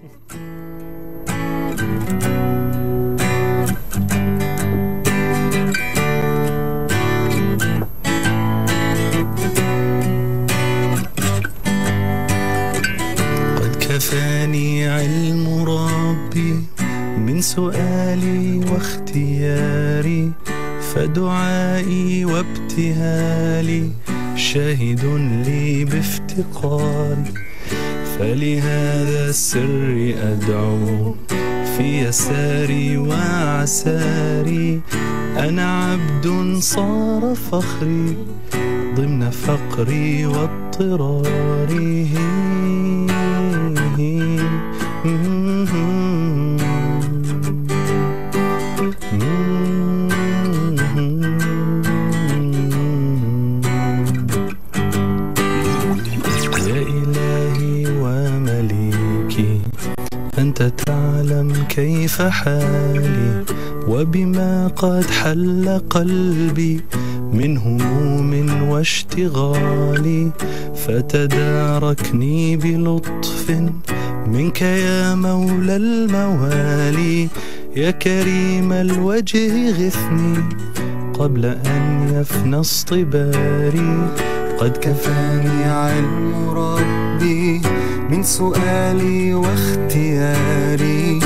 قد كفاني علم ربي من سؤالي واختياري فدعائي وابتهالي شاهد لي بافتقاري. فلهذا السر أدعو في يساري وعساري. أنا عبد صار فخري ضمن فقري واضطراري. كيف حالي وبما قد حل قلبي من هموم واشتغالي فتداركني بلطف منك يا مولى الموالي. يا كريم الوجه غثني قبل أن يفنى اصطباري. قد كفاني علم ربي من سؤالي واختياري.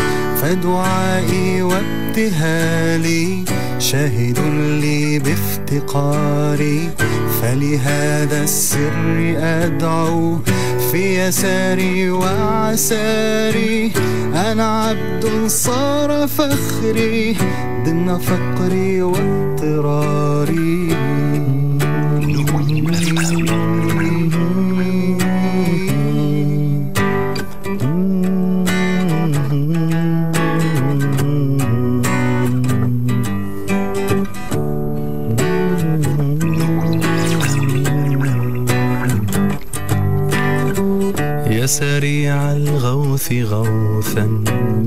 فدعائي وابتهالي شاهد لي بافتقاري. فلهذا السر أدعو في يساري وعساري. أنا عبد صار فخري ضمن فقري واضطراري يا سريع الغوث غوثا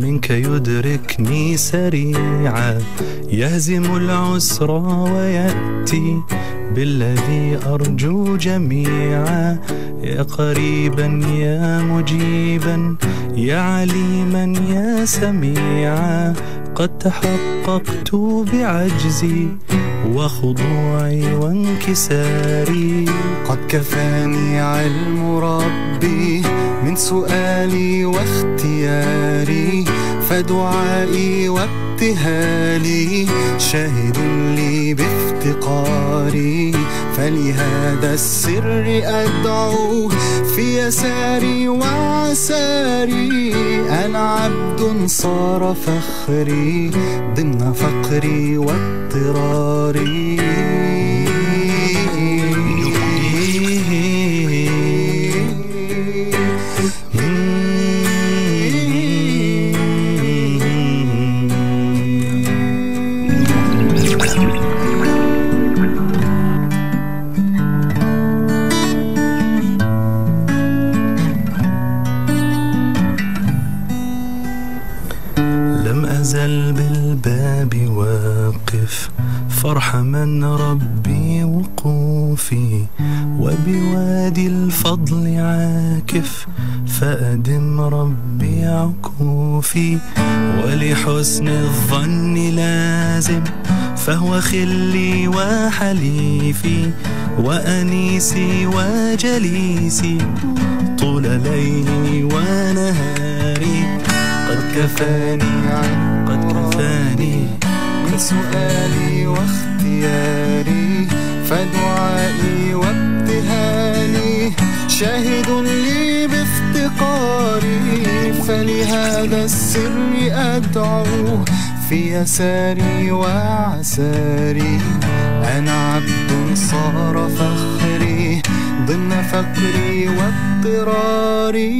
منك يدركني سريعا. يهزم العسر ويأتي بالذي أرجو جميعا. يا قريبا يا مجيبا يا عليما يا سميعا. قد تحققت بعجزي وخضوعي وانكساري. قد كفاني علم ربي سؤالي واختياري فدعائي وابتهالي. شاهد لي بافتقاري فلهذا السر أدعو في يساري وعساري. أنا عبد صار فخري ضمن فقري واضطراري. أزل بالباب واقف فارحما ربي وقوفي وبوادي الفضل عاكف فأدم ربي عكوفي ولحسن الظن لازم فهو خلي وحليفي وأنيسي وجليسي طول ليلي ونهاري قد كفاني عن كفاني من سؤالي واختياري فدعائي وابتهالي. شاهد لي بافتقاري فلهذا السر أدعو في يساري وعساري. أنا عبد صار فخري ضمن فقري واضطراري.